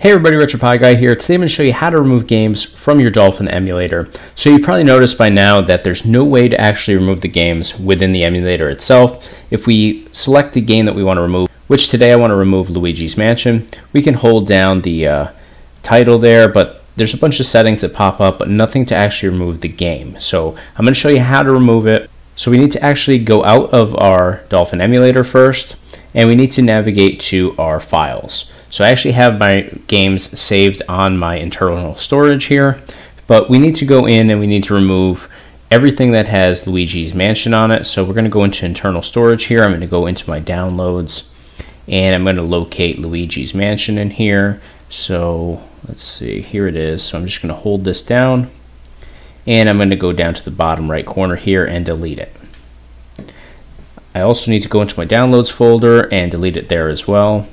Hey everybody, RetroPie Guy here. Today I'm going to show you how to remove games from your Dolphin emulator. So you probably noticed by now that there's no way to actually remove the games within the emulator itself. If we select the game that we want to remove, which today I want to remove Luigi's Mansion, we can hold down the uh, title there, but there's a bunch of settings that pop up, but nothing to actually remove the game. So I'm going to show you how to remove it. So we need to actually go out of our Dolphin emulator first, and we need to navigate to our files. So I actually have my games saved on my internal storage here, but we need to go in and we need to remove everything that has Luigi's Mansion on it. So we're going to go into internal storage here. I'm going to go into my downloads and I'm going to locate Luigi's Mansion in here. So let's see, here it is. So I'm just going to hold this down and I'm going to go down to the bottom right corner here and delete it. I also need to go into my downloads folder and delete it there as well.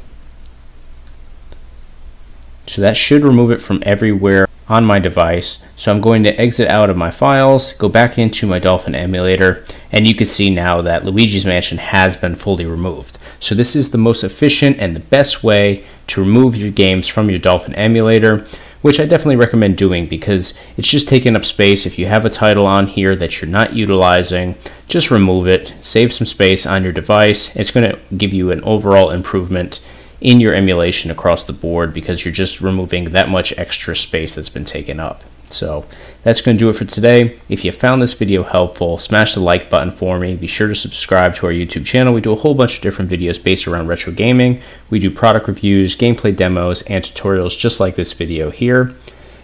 So that should remove it from everywhere on my device. So I'm going to exit out of my files, go back into my Dolphin emulator, and you can see now that Luigi's Mansion has been fully removed. So this is the most efficient and the best way to remove your games from your Dolphin emulator, which I definitely recommend doing because it's just taking up space. If you have a title on here that you're not utilizing, just remove it, save some space on your device. It's going to give you an overall improvement in your emulation across the board because you're just removing that much extra space that's been taken up. So that's going to do it for today. If you found this video helpful, smash the like button for me. Be sure to subscribe to our YouTube channel. We do a whole bunch of different videos based around retro gaming. We do product reviews, gameplay demos, and tutorials just like this video here.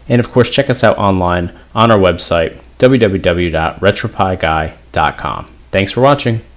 And of course, check us out online on our website, www.retropieguy.com. Thanks for watching.